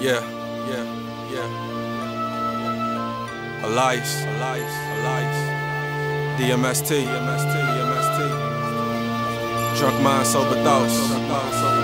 Yeah, yeah, yeah. Ali`as, Ali`as, Ali`as. DMST, DMST, DMST. Drunk mind, sober thoughts. Sober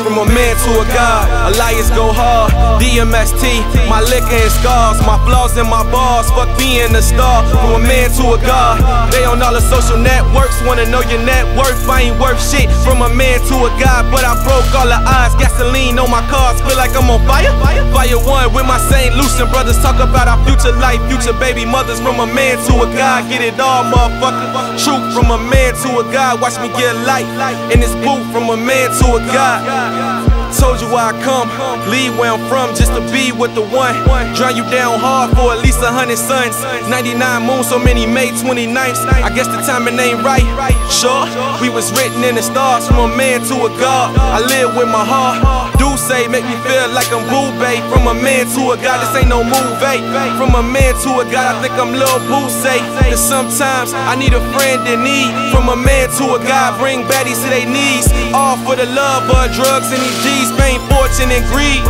From a man to a god, Ali`as go hard. DMST, my liquor and scars, my flaws and my bars. Fuck being a star. From a man to a god, they on all the social networks wanna know your net worth. I ain't worth shit. From a man to a god, but I broke all the odds. Gasoline on my cars, feel like I'm on fire. Fire one with my St. Lucian brothers. Talk about our future life, future baby mothers. From a man to a god, get it all, motherfucker. Truth from a man to a god, watch me get light in this booth. From a man to a god. Told you why I come, leave where I'm from just to be with the one. Drown you down hard for at least a hundred suns. 99 moons, so many May 29th. I guess the timing ain't right. Sure, we was written in the stars from a man to a god. I live with my heart. Say make me feel like I'm Boo Bay. From a man to a god, this ain't no movie. From a man to a god, I think I'm Lil Boo say. That sometimes I need a friend in need. From a man to a god, bring baddies to their knees. All for the love of drugs and these G's, fame, fortune, and greed.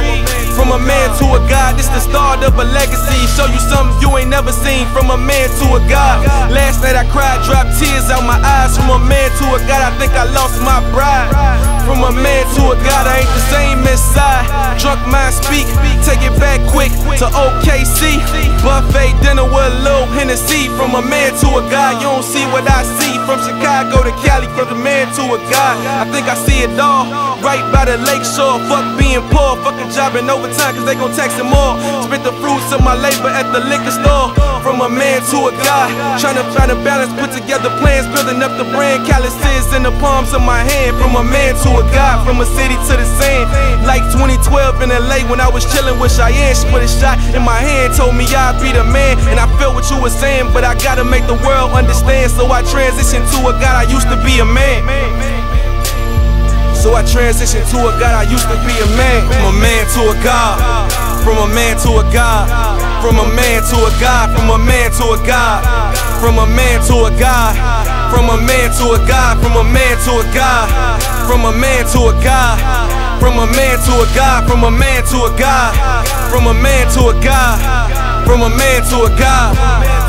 From a man to a god, this the start of a legacy. Show you something you ain't never seen. From a man to a god. Last night I cried, dropped tears out my eyes. From a man to a god, I think I lost my bride. Mind speak, take it back quick to OKC. Buffet dinner with a little Hennessy. From a man to a god, you don't see what I see. From Chicago to Cali, from the man to a god. I think I see it all. Right by the lake shore, fuck being poor. Fuck a job and overtime, cause they gon' tax it more. Spent the fruits of my labor at the liquor store. From a man to a god, tryna find a balance, put together plans, building up the brand. Calluses in the palms of my hand. From a man to a god, from a city to the sand. Like 2012 in LA when I was chillin' with Cheyenne, she put a shot in my hand, told me I'd be the man. And I felt what you were saying, but I gotta make the world understand. So I transitioned to a god, I used to be a man. So I transitioned to a God, I used to be a man. From a man to a God. From a man to a God. From a man to a God. From a man to a God. From a man to a God. From a man to a God. From a man to a God. From a man to a God. From a man to a God. From a man to a God. From a man to a God. From a man to a God.